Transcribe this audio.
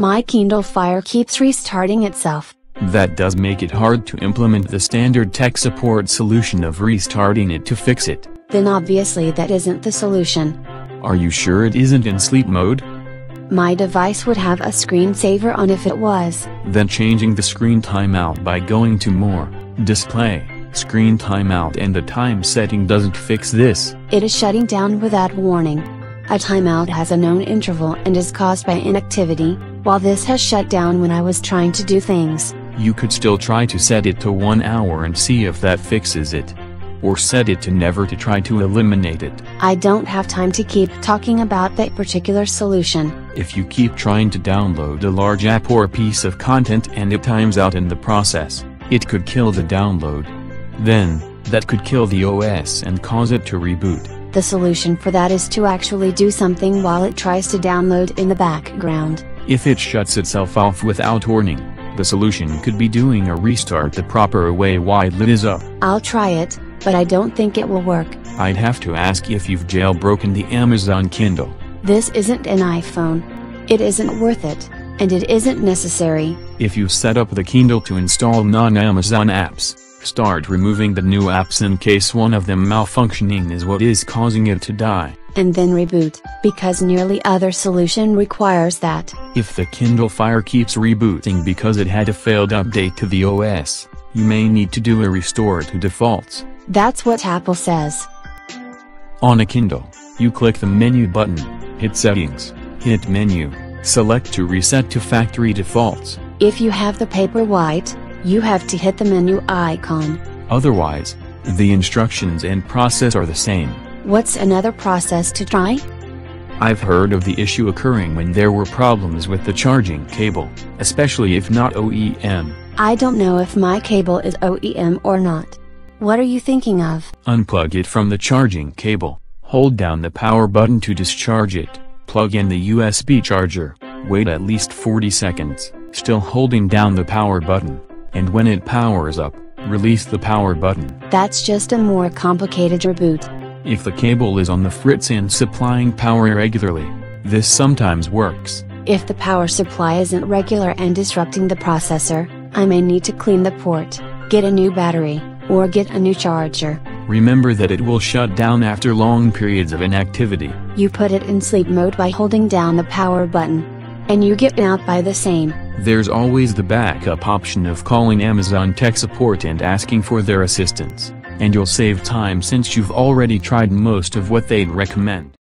My Kindle Fire keeps restarting itself. That does make it hard to implement the standard tech support solution of restarting it to fix it. Then obviously that isn't the solution. Are you sure it isn't in sleep mode? My device would have a screensaver on if it was. Then changing the screen timeout by going to More, Display, Screen Timeout and the time setting doesn't fix this. It is shutting down without warning. A timeout has a known interval and is caused by inactivity, while this has shut down when I was trying to do things. You could still try to set it to 1 hour and see if that fixes it. Or set it to never to try to eliminate it. I don't have time to keep talking about that particular solution. If you keep trying to download a large app or a piece of content and it times out in the process, it could kill the download. Then, that could kill the OS and cause it to reboot. The solution for that is to actually do something while it tries to download in the background. If it shuts itself off without warning, the solution could be doing a restart the proper way while it is up. I'll try it, but I don't think it will work. I'd have to ask if you've jailbroken the Amazon Kindle. This isn't an iPhone. It isn't worth it, and it isn't necessary. If you set up the Kindle to install non-Amazon apps, start removing the new apps in case one of them malfunctioning is what is causing it to die. And then reboot, because nearly other solution requires that. If the Kindle Fire keeps rebooting because it had a failed update to the OS, you may need to do a restore to defaults. That's what Apple says. On a Kindle, you click the menu button, hit settings, hit menu, select to reset to factory defaults. If you have the Paperwhite, you have to hit the menu icon. Otherwise, the instructions and process are the same. What's another process to try? I've heard of the issue occurring when there were problems with the charging cable, especially if not OEM. I don't know if my cable is OEM or not. What are you thinking of? Unplug it from the charging cable, hold down the power button to discharge it, plug in the USB charger, wait at least 40 seconds, still holding down the power button, and when it powers up, release the power button. That's just a more complicated reboot. If the cable is on the fritz and supplying power irregularly, this sometimes works. If the power supply isn't regular and disrupting the processor, I may need to clean the port, get a new battery, or get a new charger. Remember that it will shut down after long periods of inactivity. You put it in sleep mode by holding down the power button. And you get out by the same. There's always the backup option of calling Amazon tech support and asking for their assistance, and you'll save time since you've already tried most of what they'd recommend.